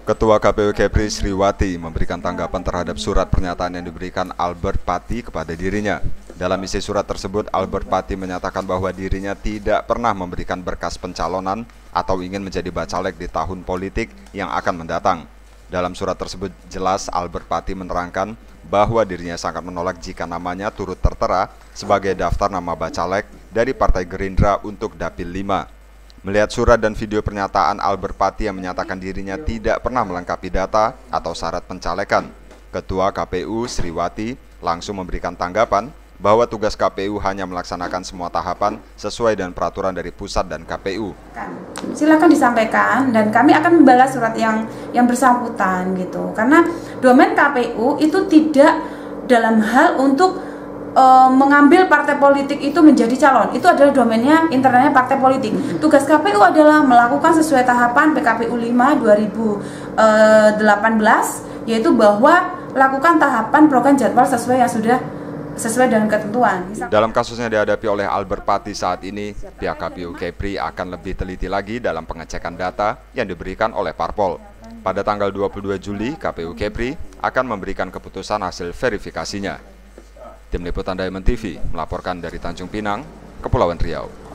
Ketua KPU Kepri Sriwati memberikan tanggapan terhadap surat pernyataan yang diberikan Albert Pati kepada dirinya. Dalam isi surat tersebut, Albert Pati menyatakan bahwa dirinya tidak pernah memberikan berkas pencalonan atau ingin menjadi bacalek di tahun politik yang akan mendatang. Dalam surat tersebut jelas Albert Pati menerangkan bahwa dirinya sangat menolak jika namanya turut tertera sebagai daftar nama bacalek dari Partai Gerindra untuk Dapil 5. Melihat surat dan video pernyataan Albert Pati yang menyatakan dirinya tidak pernah melengkapi data atau syarat pencalekan, Ketua KPU Sriwati langsung memberikan tanggapan bahwa tugas KPU hanya melaksanakan semua tahapan sesuai dengan peraturan dari pusat dan KPU. Silakan disampaikan dan kami akan membalas surat yang yang bersangkutan gitu. Karena domain KPU itu tidak dalam hal untuk uh, mengambil partai politik itu menjadi calon itu adalah domainnya internalnya partai politik tugas KPU adalah melakukan sesuai tahapan PKPU 5 2018 yaitu bahwa lakukan tahapan program jadwal sesuai yang sudah sesuai dengan ketentuan. Dalam kasusnya dihadapi oleh Albert Pati saat ini, pihak KPU Kepri akan lebih teliti lagi dalam pengecekan data yang diberikan oleh Parpol. Pada tanggal 22 Juli, KPU Kepri akan memberikan keputusan hasil verifikasinya. Tim Liputan Diamond TV melaporkan dari Tanjung Pinang, Kepulauan Riau.